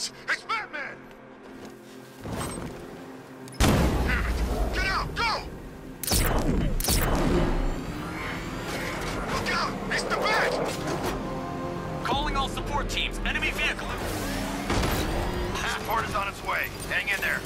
Guys, it's Batman! Damn it! Get out! Go! Look out! It's the Bat! Calling all support teams. Enemy vehicle. Support is on its way. Hang in there.